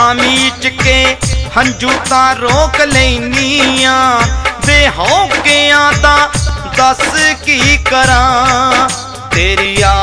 ਅੱਖਾਂ ਮੀਚ ਕੇ ਹੰਝੂ ਤਾਂ ਰੋਕ ਲੈਨੀਆਂ। ਵੇ ਹੋ ਗਿਆ ਤਾਂ ਦੱਸ ਕੀ ਕਰਾਂ? ਤੇਰੀ ਆ